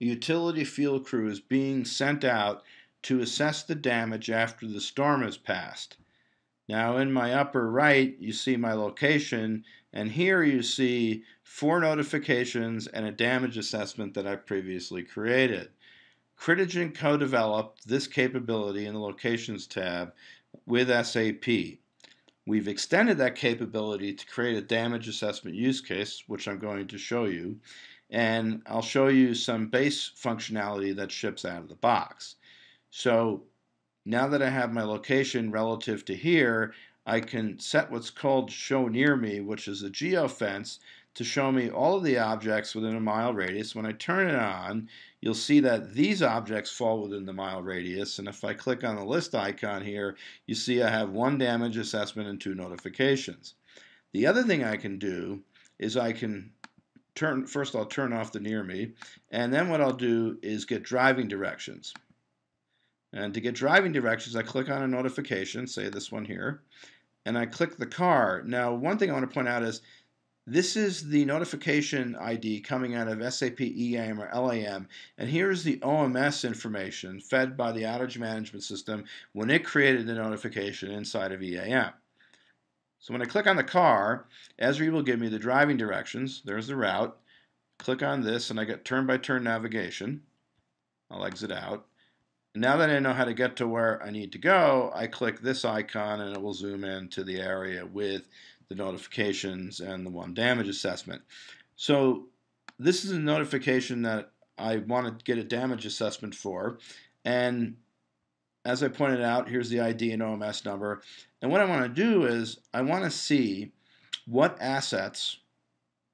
a utility field crew is being sent out to assess the damage after the storm has passed. Now in my upper right, you see my location, and here you see four notifications and a damage assessment that I previously created. Critigen co-developed this capability in the Locations tab with SAP. We've extended that capability to create a damage assessment use case, which I'm going to show you, and I'll show you some base functionality that ships out of the box. So now that I have my location relative to here, I can set what's called show near me, which is a geofence, to show me all of the objects within a mile radius. When I turn it on, you'll see that these objects fall within the mile radius. And if I click on the list icon here, you see I have one damage assessment and two notifications. The other thing I can do is I can turn, first I'll turn off the near me, and then what I'll do is get driving directions. And to get driving directions, I click on a notification, say this one here, and I click the car. Now, one thing I want to point out is this is the notification ID coming out of SAP EAM or LAM, and here's the OMS information fed by the outage management system when it created the notification inside of EAM. So when I click on the car, Esri will give me the driving directions. There's the route. Click on this, and I get turn-by-turn -turn navigation. I'll exit out. Now that I know how to get to where I need to go, I click this icon and it will zoom in to the area with the notifications and the one damage assessment. So this is a notification that I want to get a damage assessment for. And as I pointed out, here's the ID and OMS number. And what I want to do is I want to see what assets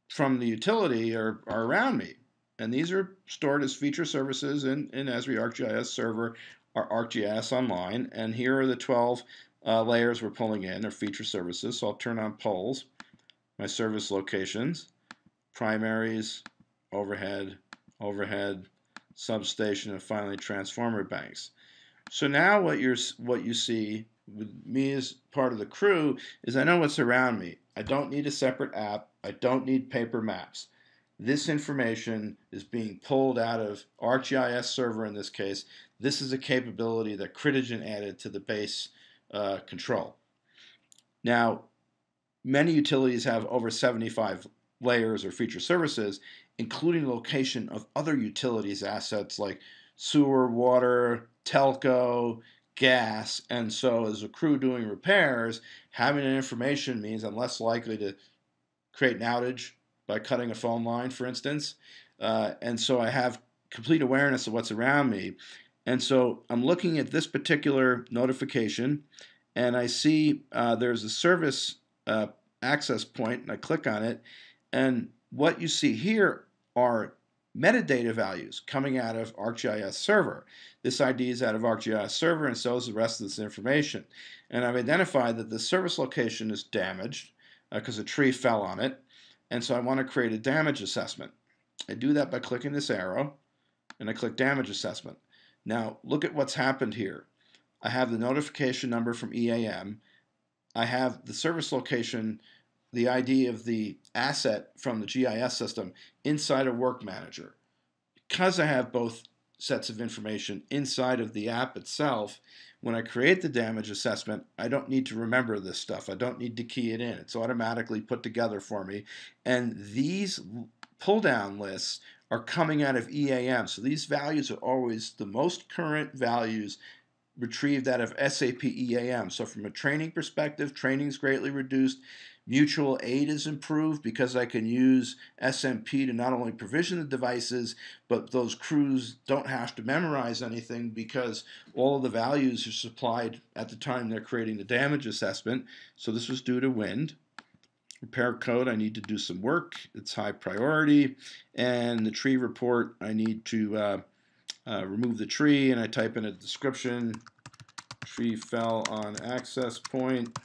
from the utility are, are around me. And these are stored as feature services in, in Esri ArcGIS server or ArcGIS Online. And here are the 12 uh, layers we're pulling in, or feature services. So I'll turn on poles, my service locations, primaries, overhead, overhead, substation, and finally transformer banks. So now what you're what you see with me as part of the crew is I know what's around me. I don't need a separate app. I don't need paper maps. This information is being pulled out of ArcGIS server in this case. This is a capability that Critigen added to the base uh, control. Now, many utilities have over 75 layers or feature services, including location of other utilities assets like sewer, water, telco, gas, and so as a crew doing repairs, having that information means I'm less likely to create an outage by cutting a phone line, for instance. Uh, and so I have complete awareness of what's around me. And so I'm looking at this particular notification, and I see uh, there's a service uh, access point, and I click on it. And what you see here are metadata values coming out of ArcGIS server. This ID is out of ArcGIS server, and so is the rest of this information. And I've identified that the service location is damaged because uh, a tree fell on it. And so I want to create a damage assessment. I do that by clicking this arrow, and I click damage assessment. Now look at what's happened here. I have the notification number from EAM. I have the service location, the ID of the asset from the GIS system inside of Work Manager. Because I have both sets of information inside of the app itself, when I create the damage assessment, I don't need to remember this stuff. I don't need to key it in. It's automatically put together for me. And these pull down lists are coming out of EAM. So these values are always the most current values retrieved out of SAP EAM. So from a training perspective, training is greatly reduced. Mutual aid is improved because I can use SMP to not only provision the devices, but those crews don't have to memorize anything because all of the values are supplied at the time they're creating the damage assessment. So this was due to wind. Repair code, I need to do some work. It's high priority. And the tree report, I need to uh, uh, remove the tree, and I type in a description. Tree fell on access point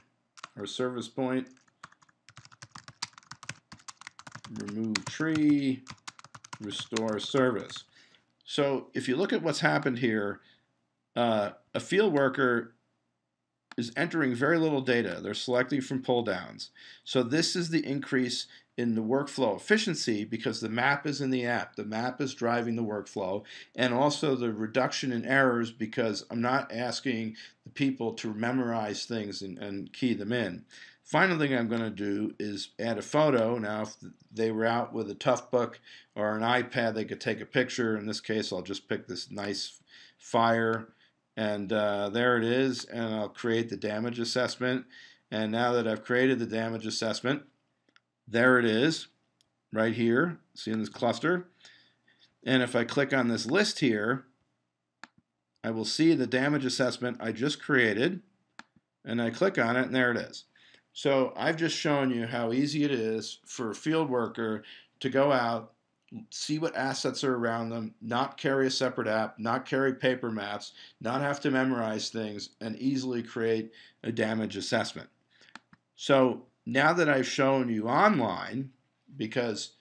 or service point remove tree, restore service. So if you look at what's happened here, uh, a field worker is entering very little data. They're selecting from pull downs. So this is the increase in the workflow efficiency because the map is in the app. The map is driving the workflow and also the reduction in errors because I'm not asking the people to memorize things and, and key them in. Final thing I'm going to do is add a photo. Now if they were out with a Toughbook or an iPad they could take a picture. In this case I'll just pick this nice fire and uh, there it is and I'll create the damage assessment. And now that I've created the damage assessment there it is right here see in this cluster? And if I click on this list here I will see the damage assessment I just created and I click on it and there it is. So I've just shown you how easy it is for a field worker to go out see what assets are around them, not carry a separate app, not carry paper maps, not have to memorize things, and easily create a damage assessment. So now that I've shown you online, because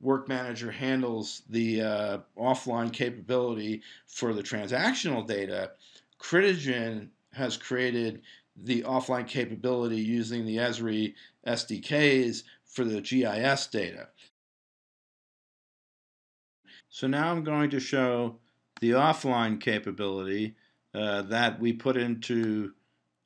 Work Manager handles the uh, offline capability for the transactional data, Critigen has created the offline capability using the Esri SDKs for the GIS data. So now I'm going to show the offline capability uh, that we put into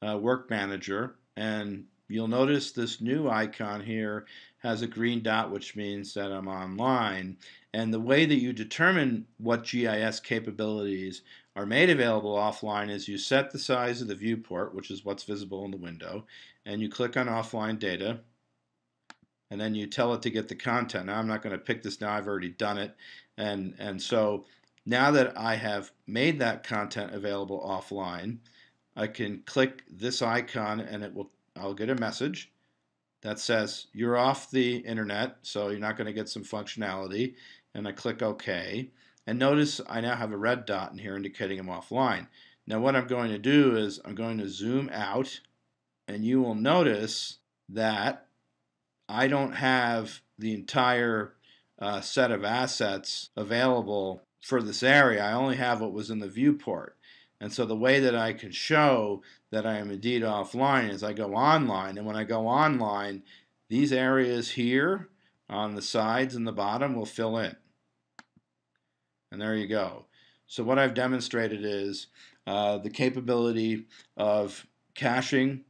uh, Work Manager. And you'll notice this new icon here has a green dot which means that I'm online. And the way that you determine what GIS capabilities are made available offline is you set the size of the viewport which is what's visible in the window and you click on offline data and then you tell it to get the content. Now I'm not going to pick this now, I've already done it. And, and so now that I have made that content available offline, I can click this icon and it will I'll get a message that says you're off the internet, so you're not going to get some functionality. And I click OK. And notice I now have a red dot in here indicating I'm offline. Now what I'm going to do is I'm going to zoom out and you will notice that I don't have the entire uh, set of assets available for this area. I only have what was in the viewport. And so the way that I can show that I am indeed offline is I go online. And when I go online, these areas here on the sides and the bottom will fill in. And there you go. So what I've demonstrated is uh, the capability of caching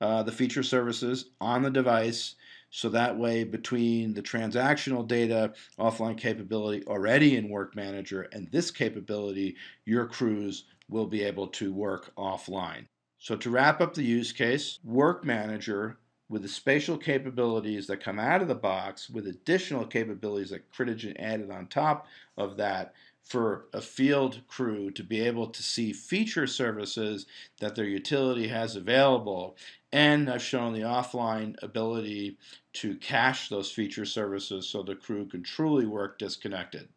uh, the feature services on the device so that way, between the transactional data offline capability already in Work Manager and this capability, your crews will be able to work offline. So to wrap up the use case, Work Manager with the spatial capabilities that come out of the box with additional capabilities that Critigen added on top of that for a field crew to be able to see feature services that their utility has available. And I've shown the offline ability to cache those feature services so the crew can truly work disconnected.